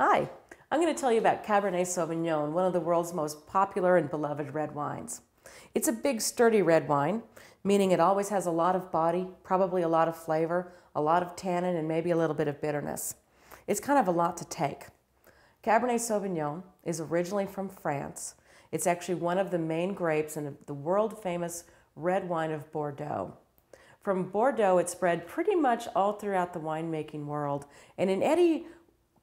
Hi, I'm going to tell you about Cabernet Sauvignon, one of the world's most popular and beloved red wines. It's a big, sturdy red wine, meaning it always has a lot of body, probably a lot of flavor, a lot of tannin, and maybe a little bit of bitterness. It's kind of a lot to take. Cabernet Sauvignon is originally from France. It's actually one of the main grapes in the world famous red wine of Bordeaux. From Bordeaux, it spread pretty much all throughout the winemaking world. And in any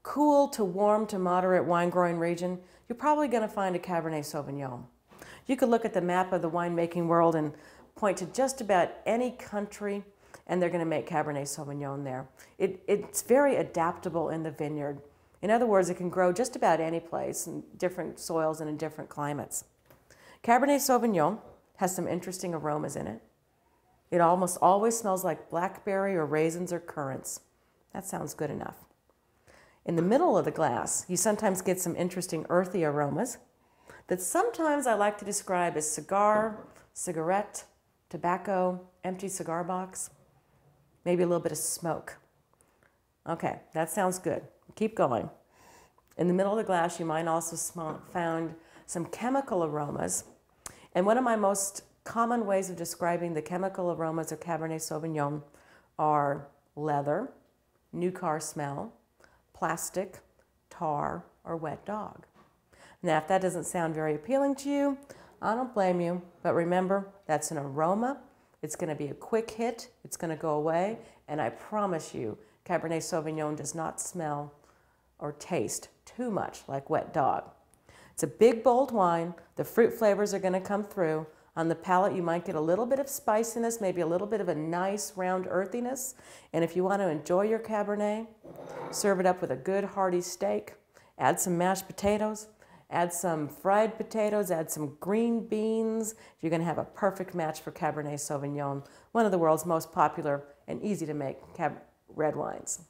cool to warm to moderate wine growing region, you're probably going to find a Cabernet Sauvignon. You could look at the map of the winemaking world and point to just about any country and they're going to make Cabernet Sauvignon there. It, it's very adaptable in the vineyard. In other words, it can grow just about any place in different soils and in different climates. Cabernet Sauvignon has some interesting aromas in it. It almost always smells like blackberry or raisins or currants. That sounds good enough. In the middle of the glass, you sometimes get some interesting earthy aromas that sometimes I like to describe as cigar, cigarette, tobacco, empty cigar box, maybe a little bit of smoke. Okay, that sounds good. Keep going. In the middle of the glass, you might also found some chemical aromas. And one of my most common ways of describing the chemical aromas of Cabernet Sauvignon are leather, new car smell, plastic, tar, or wet dog. Now, if that doesn't sound very appealing to you, I don't blame you, but remember, that's an aroma. It's going to be a quick hit. It's going to go away. And I promise you, Cabernet Sauvignon does not smell or taste too much like wet dog. It's a big, bold wine. The fruit flavors are going to come through. On the palate, you might get a little bit of spiciness, maybe a little bit of a nice round earthiness. And if you want to enjoy your Cabernet, serve it up with a good hearty steak. Add some mashed potatoes, add some fried potatoes, add some green beans. You're going to have a perfect match for Cabernet Sauvignon, one of the world's most popular and easy to make red wines.